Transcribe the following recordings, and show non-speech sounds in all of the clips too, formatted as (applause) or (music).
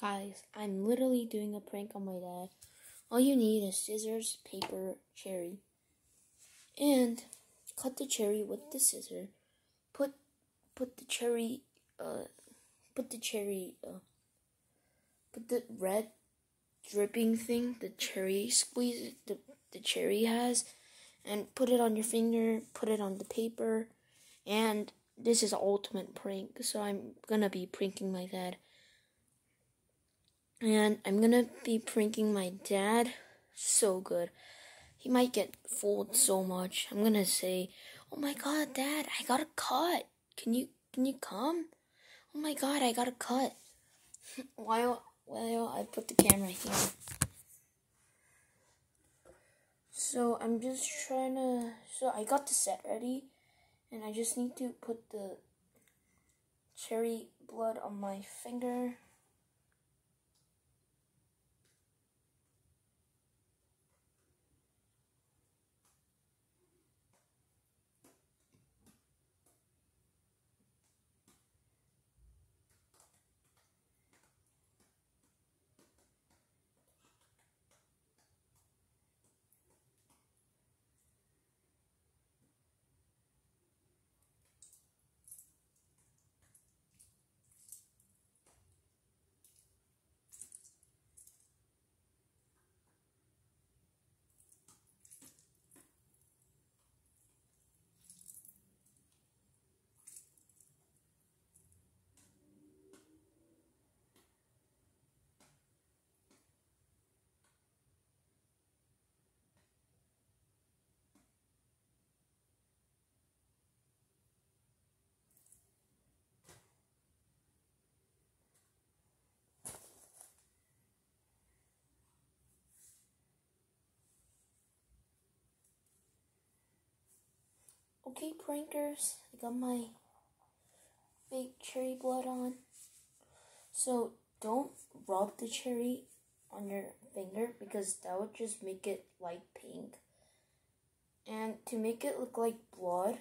Guys, I'm literally doing a prank on my dad. All you need is scissors, paper, cherry. And cut the cherry with the scissor. Put put the cherry uh put the cherry uh put the red dripping thing, the cherry squeeze the the cherry has and put it on your finger, put it on the paper, and this is ultimate prank, so I'm gonna be pranking my dad. And I'm gonna be pranking my dad so good. He might get fooled so much. I'm gonna say, Oh my god, dad, I got a cut. Can you can you come? Oh my god, I got a cut. (laughs) while while I put the camera here. So I'm just trying to so I got the set ready and I just need to put the cherry blood on my finger. Okay, prankers, I got my fake cherry blood on. So don't rub the cherry on your finger because that would just make it light pink. And to make it look like blood,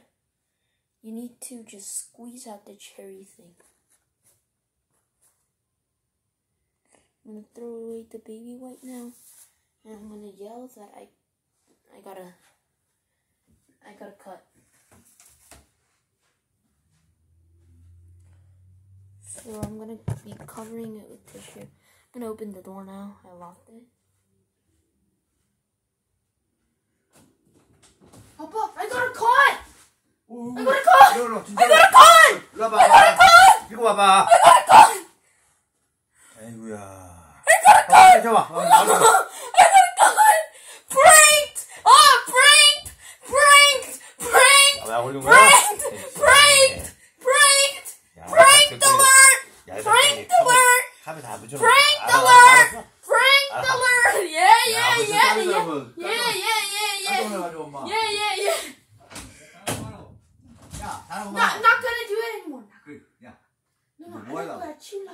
you need to just squeeze out the cherry thing. I'm gonna throw away the baby wipe now, and I'm gonna yell that I, I gotta, I gotta cut. So I'm gonna be covering it with tissue. I'm gonna open the door now. I locked it. Papa, I got a cut! I got a cut! 일로 일로 I 진짜 got a cut! 일로 와봐 I got a cut! 이거 봐봐 I got a cut! 아이고야 I got a cut! 잡아 어, I to him up. Yeah, yeah, yeah. Yeah, not, not gonna do it anymore. Good, yeah. No, no, no I don't let you.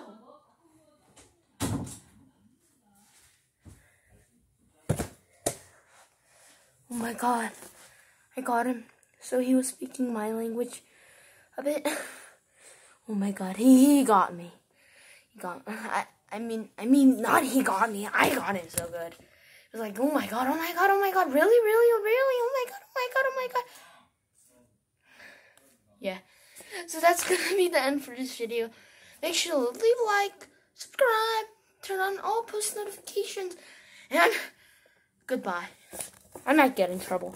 Oh my god. I got him. So he was speaking my language a bit. Oh my god, he, he got me. He got I I mean I mean not he got me. I got him so good. It was like, oh my god, oh my god, oh my god, really, really, oh, really, oh my god, oh my god, oh my god. Yeah. So that's (laughs) gonna be the end for this video. Make sure to leave a like, subscribe, turn on all post notifications, and goodbye. I might get in trouble.